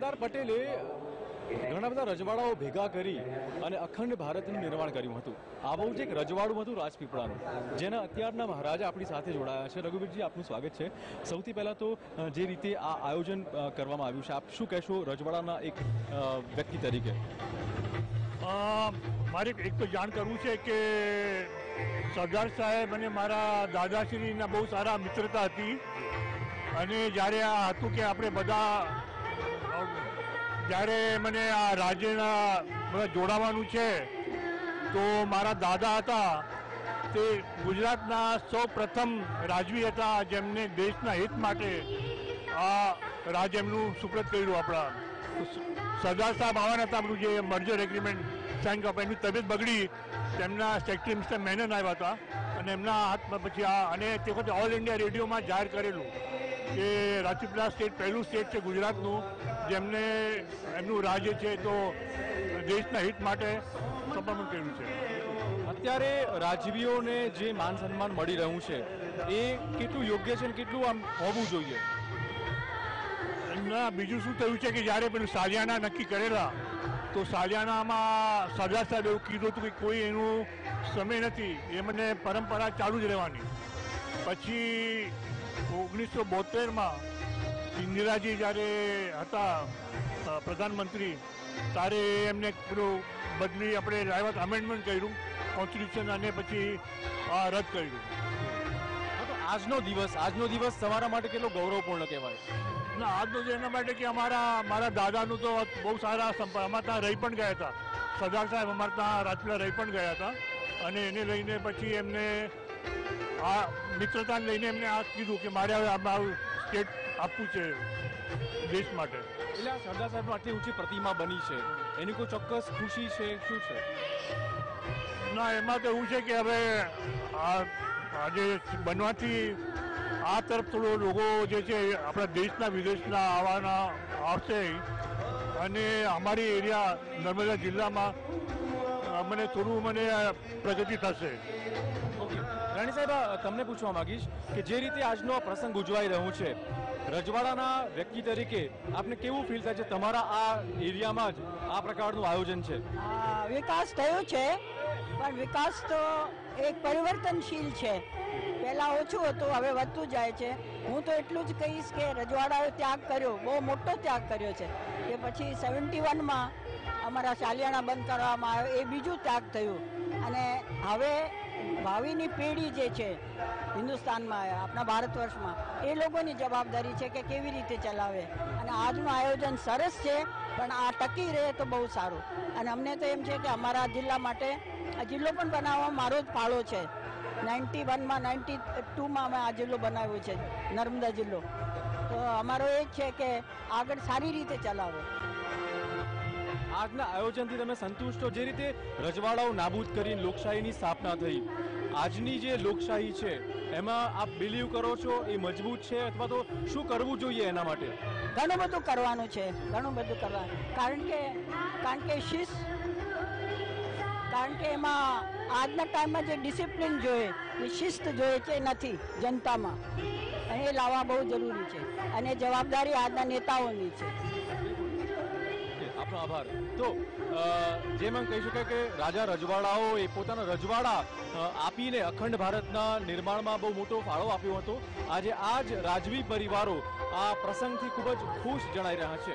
સરદાર પટેલે ઘણા બધા રજવાડાઓ ભેગા કરી અને અખંડ ભારતનું નિર્માણ કર્યું હતું. આવું જ એક રજવાડું હતું રાજપીપળાનું, જેના અત્યારના મહારાજા આપણી સાથે જોડાયા છે. રઘુવીરજી, આપનું સ્વાગત છે. સૌથી પહેલાં તો જે રીતે આ આયોજન કરવામાં આવ્યું છે, આપ શું કહેશો રજવાડાના એક વ્યક્તિ તરીકે? મારે એક તો જાણ કરવું છે કે સરદાર સાહેબ અને મારા દાદાશ્રીના બહુ સારા મિત્રતા હતી. અને જ્યારે આ હતું કે આપણે બધા જ્યારે મને આ રાજ્યના જોડાવાનું છે, તો મારા દાદા હતા, તે ગુજરાતના સૌ પ્રથમ રાજવી હતા જેમને દેશના હિત માટે આ રાજ એમનું સુપ્રત કર્યું આપણા. સરદાર સાહેબ આવવાના હતા આપણું જે મર્જર એગ્રીમેન્ટ સાઇન કરવા એમની તબિયત બગડી, તેમના સેક્રેટરી મિસ્ટર મેનન આવ્યા હતા, અને એમના હાથમાં પછી આ, અને તે વખતે ઓલ ઇન્ડિયા રેડિયોમાં જાહેર કરેલું. કે રાજપીપળા સ્ટેટ પહેલું સ્ટેટ છે ગુજરાતનું જેમને એમનું રાજ્ય છે તો દેશના હિત માટે સમર્પણ કર્યું છે. અત્યારે રાજવીઓને જે માન સન્માન મળી રહ્યું છે એ કેટલું યોગ્ય છે અને કેટલું આમ હોવું જોઈએ? ના બીજું શું થયું છે કે જ્યારે પેલું સાલિયાના નક્કી કરેલા તો સાલિયાનામાં સરદાર સાહેબ એવું કીધું હતું કે કોઈ એનું સમય નથી એ મને પરંપરા ચાલુ જ રહેવાની. પછી ઓગણીસો બોતેરમાં ઇન્દિરાજી જ્યારે હતા પ્રધાનમંત્રી ત્યારે એમને પેલું બદલી આપણે લાવ્યા અમેન્ડમેન્ટ કર્યું કોન્સ્ટિટ્યુશન અને પછી આ રદ કર્યું. આજનો દિવસ આજનો દિવસ તમારા માટે કેટલો ગૌરવપૂર્ણ કહેવાય? ના આજનો દિવસ એના માટે કે અમારા મારા દાદાનું તો બહુ સારા સંપર્ક અમારે ત્યાં રહી પણ ગયા હતા. સરદાર સાહેબ અમારા ત્યાં રાજપીલા રહી પણ ગયા હતા. અને એને લઈને પછી એમને આ મિત્રતાને લઈને એમને આ કીધું કે મારે હવે મારું સ્ટેટ આપવું છે દેશ માટે. એટલે સરદાર સાહેબ આટલી ઊંચી પ્રતિમા બની છે. એની કોઈ ચોક્કસ ખુશી છે? શું છે? ના એમાં તો એવું છે કે હવે આ આજે બનવાથી આ તરફ થોડો લોકો જે છે આપણા દેશના વિદેશના આવવાના આવશે. અને અમારી એરિયા નર્મદા જિલ્લામાં મને થોડું મને પ્રગતિ થશે. ઓકે. રાણી સાહેબ તમને પૂછવા માંગીશ કે જે રીતે આજનો પ્રસંગ ઉજવાઈ રહ્યું છે, રજવાડાના વ્યક્તિ તરીકે આપને કેવું ફીલ થાય છે? તમારા આ એરિયામાં જ આ પ્રકારનું આયોજન છે. વિકાસ થયો છે, પણ વિકાસ તો એક પરિવર્તનશીલ છે. પહેલાં ઓછું હતું, હવે વધતું જાય છે. હું તો એટલું જ કહીશ કે રજવાડાએ ત્યાગ કર્યો, બહુ મોટો ત્યાગ કર્યો છે. કે પછી સેવન્ટી વનમાં અમારા ચાલિયાણા બંધ કરવામાં આવ્યો, એ બીજું ત્યાગ થયું. અને હવે ભાવિની પેઢી જે છે, હિન્દુસ્તાનમાં, આપણા ભારત વર્ષમાં, એ લોકોની જવાબદારી છે કે કેવી રીતે ચલાવે. અને આજનું આયોજન સરસ છે, પણ આ ટકી રહે તો બહુ સારું. અને અમને તો એમ છે કે અમારા જિલ્લા માટે, આ જિલ્લો પણ બનાવવા મારો જ ફાળો છે. નાઇન્ટી વનમાં, નાઇન્ટી ટુમાં અમે આ જિલ્લો બનાવ્યો છે, નર્મદા જિલ્લો. તો અમારો એ જ છે કે આગળ સારી રીતે ચલાવો. આજના આયોજનથી તમે સંતુષ્ટ જે રીતે રજવાડાઓ નાબૂદ કરીને લોકશાહીની સ્થાપના થઈ. આજની જે લોકશાહી છે, એમાં આપ બિલીવ કરો છો, એ મજબૂત છે, અથવા તો શું કરવું જોઈએ એના માટે? ઘણું બધું કરવાનું છે, ઘણું બધું કરવાનું. કારણ કે કારણ કે શિસ્ત કારણ કે એમાં આજના ટાઈમમાં જે ડિસિપ્લિન જોઈએ એ શિસ્ત જોઈએ છે નથી જનતામાં. એ લાવવા બહુ જરૂરી છે. અને જવાબદારી આજના નેતાઓની છે. આપનો આભાર. તો જેમ એમ કહી શકાય કે રાજા રજવાડાઓ એ પોતાના રજવાડા આપીને અખંડ ભારતના નિર્માણમાં બહુ મોટો ફાળો આપ્યો હતો. આજે આ જ રાજવી પરિવારો આ પ્રસંગથી ખૂબ જ ખુશ જણાઈ રહ્યા છે.